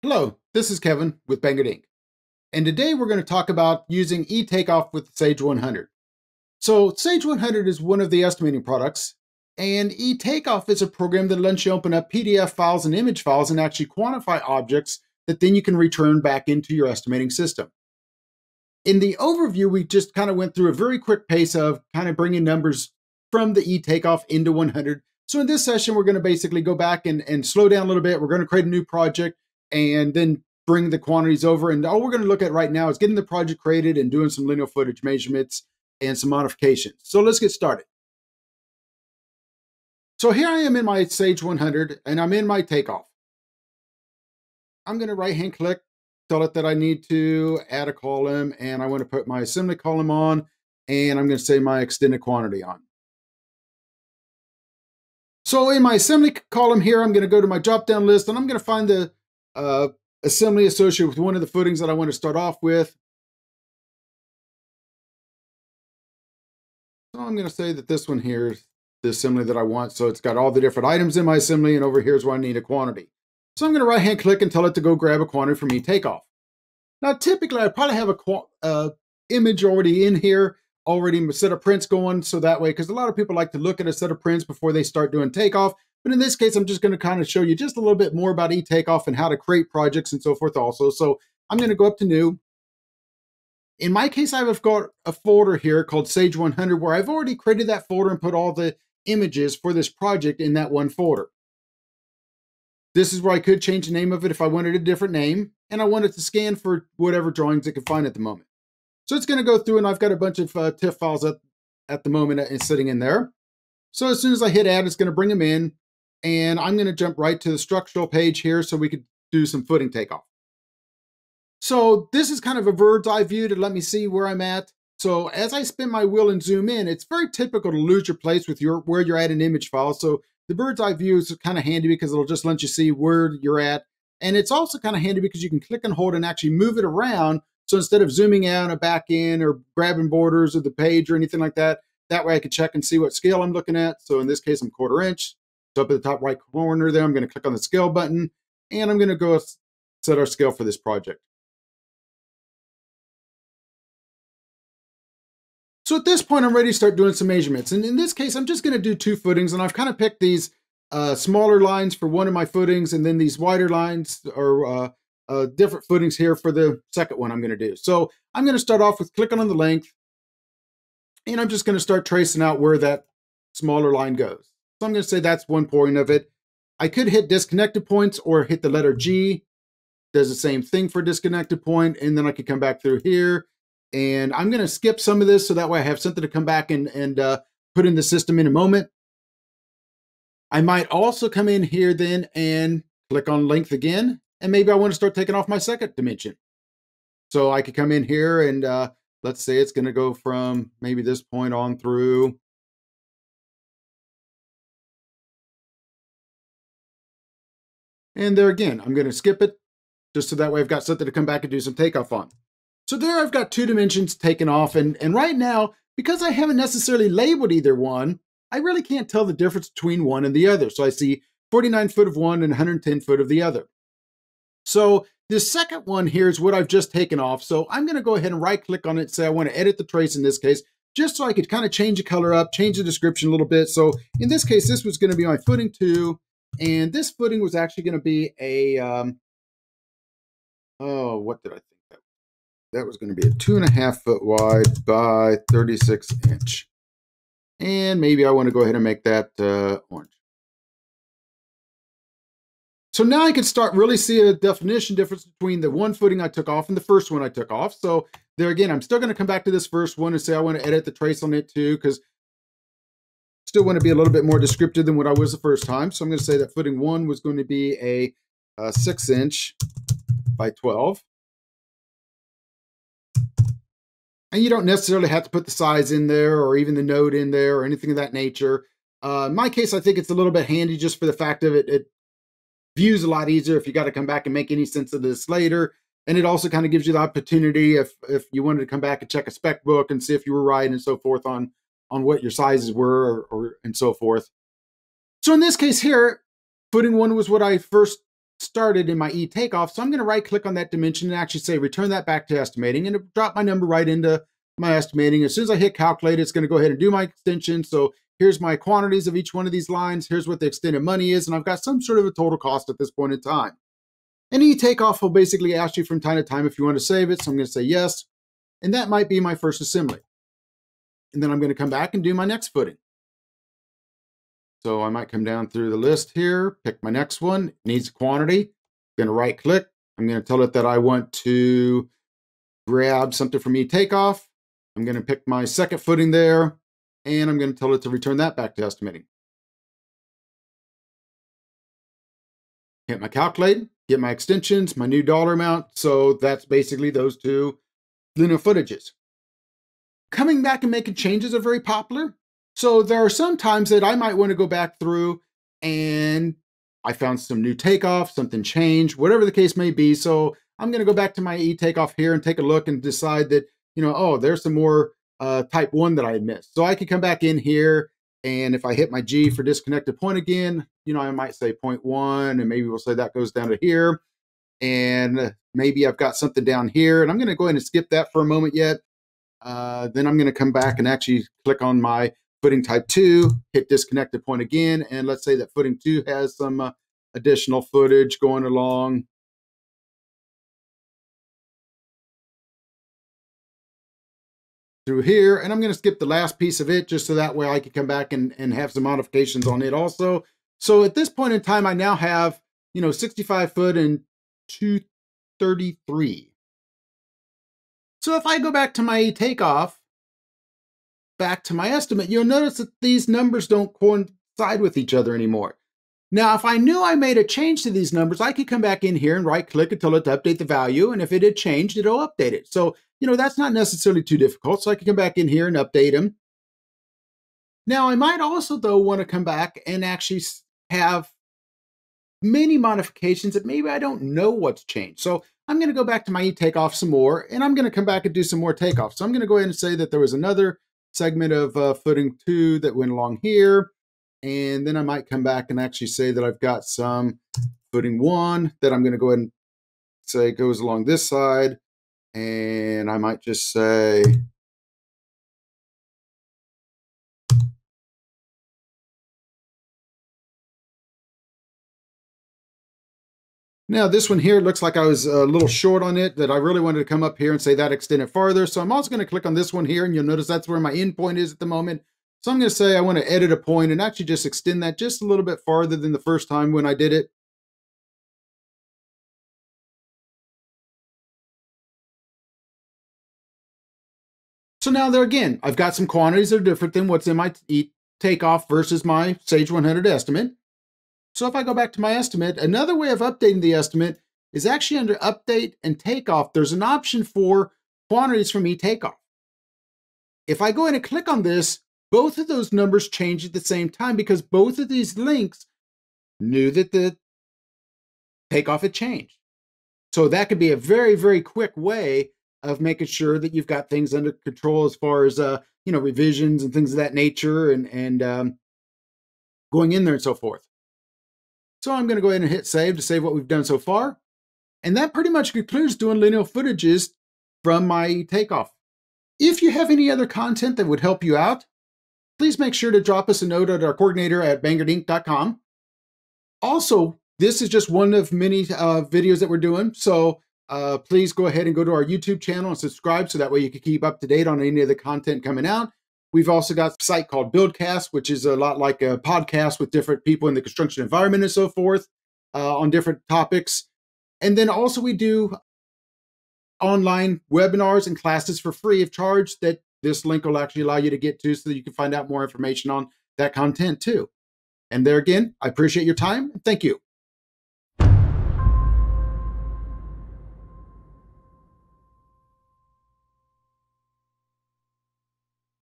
Hello, this is Kevin with Bangert Inc. And today we're going to talk about using eTakeoff with Sage 100. So Sage 100 is one of the estimating products, and eTakeoff is a program that lets you open up PDF files and image files and actually quantify objects that then you can return back into your estimating system. In the overview, we just kind of went through a very quick pace of kind of bringing numbers from the eTakeoff into 100. So in this session, we're going to basically go back and, and slow down a little bit. We're going to create a new project and then bring the quantities over. And all we're going to look at right now is getting the project created and doing some linear footage measurements and some modifications. So let's get started. So here I am in my Sage 100 and I'm in my takeoff. I'm going to right hand click, tell it that I need to add a column and I want to put my assembly column on and I'm going to say my extended quantity on. So in my assembly column here, I'm going to go to my drop down list and I'm going to find the uh, assembly associated with one of the footings that I want to start off with. So I'm going to say that this one here is the assembly that I want. So it's got all the different items in my assembly, and over here is where I need a quantity. So I'm going to right hand click and tell it to go grab a quantity for me takeoff. Now, typically, I probably have a uh, image already in here, already set of prints going, so that way, because a lot of people like to look at a set of prints before they start doing takeoff. But in this case, I'm just going to kind of show you just a little bit more about eTakeoff and how to create projects and so forth also. So I'm going to go up to new. In my case, I've got a folder here called Sage 100 where I've already created that folder and put all the images for this project in that one folder. This is where I could change the name of it if I wanted a different name, and I wanted to scan for whatever drawings it could find at the moment. So it's going to go through, and I've got a bunch of uh, TIFF files at, at the moment and sitting in there. So as soon as I hit add, it's going to bring them in. And I'm going to jump right to the structural page here so we could do some footing takeoff. So this is kind of a bird's eye view to let me see where I'm at. So as I spin my wheel and zoom in, it's very typical to lose your place with your where you're at in image file. So the bird's eye view is kind of handy because it'll just let you see where you're at. And it's also kind of handy because you can click and hold and actually move it around. So instead of zooming out or back in or grabbing borders of the page or anything like that, that way I can check and see what scale I'm looking at. So in this case, I'm quarter inch. So up at the top right corner there, I'm going to click on the scale button and I'm going to go set our scale for this project. So at this point, I'm ready to start doing some measurements. And in this case, I'm just going to do two footings and I've kind of picked these uh, smaller lines for one of my footings and then these wider lines or uh, uh, different footings here for the second one I'm going to do. So I'm going to start off with clicking on the length and I'm just going to start tracing out where that smaller line goes. So I'm going to say that's one point of it. I could hit disconnected points or hit the letter G. Does the same thing for disconnected point, and then I could come back through here. And I'm going to skip some of this so that way I have something to come back and, and uh, put in the system in a moment. I might also come in here then and click on length again. And maybe I want to start taking off my second dimension. So I could come in here and uh, let's say it's going to go from maybe this point on through And there again, I'm going to skip it just so that way I've got something to come back and do some takeoff on. So there I've got two dimensions taken off. And, and right now, because I haven't necessarily labeled either one, I really can't tell the difference between one and the other. So I see 49 foot of one and 110 foot of the other. So this second one here is what I've just taken off. So I'm going to go ahead and right click on it. Say I want to edit the trace in this case, just so I could kind of change the color up, change the description a little bit. So in this case, this was going to be my footing two and this footing was actually going to be a, um, oh, what did I think that That was going to be a two and a half foot wide by 36 inch. And maybe I want to go ahead and make that uh, orange. So now I can start really see a definition difference between the one footing I took off and the first one I took off. So there again, I'm still going to come back to this first one and say I want to edit the trace on it too, because Still want to be a little bit more descriptive than what I was the first time. So I'm going to say that footing one was going to be a, a six inch by 12. And you don't necessarily have to put the size in there or even the node in there or anything of that nature. Uh, in my case, I think it's a little bit handy just for the fact of it, it views a lot easier if you got to come back and make any sense of this later. And it also kind of gives you the opportunity if if you wanted to come back and check a spec book and see if you were right and so forth on on what your sizes were or, or, and so forth. So in this case here, footing one was what I first started in my e-takeoff. So I'm going to right click on that dimension and actually say return that back to estimating and drop my number right into my estimating. As soon as I hit calculate, it's going to go ahead and do my extension. So here's my quantities of each one of these lines. Here's what the extended money is. And I've got some sort of a total cost at this point in time. And e-takeoff will basically ask you from time to time if you want to save it. So I'm going to say yes. And that might be my first assembly. And then I'm going to come back and do my next footing. So I might come down through the list here, pick my next one, needs a quantity. I'm going to right click. I'm going to tell it that I want to grab something from e-takeoff. I'm going to pick my second footing there, and I'm going to tell it to return that back to estimating. Hit my calculate, get my extensions, my new dollar amount. So that's basically those two linear footages. Coming back and making changes are very popular. So there are some times that I might want to go back through and I found some new takeoff, something changed, whatever the case may be. So I'm going to go back to my e takeoff here and take a look and decide that, you know, oh, there's some more uh, type one that I missed. So I could come back in here and if I hit my G for disconnected point again, you know, I might say point one and maybe we'll say that goes down to here. And maybe I've got something down here and I'm going to go ahead and skip that for a moment yet. Uh, then I'm going to come back and actually click on my footing type 2, hit disconnected point again, and let's say that footing 2 has some uh, additional footage going along. through here and I'm going to skip the last piece of it just so that way I can come back and, and have some modifications on it also. So at this point in time, I now have, you know, 65 foot and 233. So if I go back to my takeoff back to my estimate, you'll notice that these numbers don't coincide with each other anymore. Now, if I knew I made a change to these numbers, I could come back in here and right click tell it to update the value. And if it had changed, it'll update it. So, you know, that's not necessarily too difficult. So I can come back in here and update them. Now, I might also, though, want to come back and actually have many modifications that maybe I don't know what's changed. So I'm going to go back to my e-takeoff some more, and I'm going to come back and do some more takeoffs. So I'm going to go ahead and say that there was another segment of uh, footing two that went along here. And then I might come back and actually say that I've got some footing one that I'm going to go ahead and say goes along this side. And I might just say Now this one here looks like I was a little short on it that I really wanted to come up here and say that extend it farther. So I'm also going to click on this one here and you'll notice that's where my endpoint is at the moment. So I'm going to say I want to edit a point and actually just extend that just a little bit farther than the first time when I did it. So now there again, I've got some quantities that are different than what's in my takeoff versus my Sage 100 estimate. So if I go back to my estimate, another way of updating the estimate is actually under update and takeoff. There's an option for quantities from e-takeoff. If I go in and click on this, both of those numbers change at the same time because both of these links knew that the takeoff had changed. So that could be a very, very quick way of making sure that you've got things under control as far as uh, you know revisions and things of that nature and and um, going in there and so forth. So I'm going to go ahead and hit save to save what we've done so far. And that pretty much concludes doing linear footages from my takeoff. If you have any other content that would help you out, please make sure to drop us a note at our coordinator at bangertinc.com. Also, this is just one of many uh, videos that we're doing. So uh, please go ahead and go to our YouTube channel and subscribe so that way you can keep up to date on any of the content coming out. We've also got a site called Buildcast, which is a lot like a podcast with different people in the construction environment and so forth uh, on different topics. And then also we do online webinars and classes for free of charge that this link will actually allow you to get to so that you can find out more information on that content too. And there again, I appreciate your time. Thank you.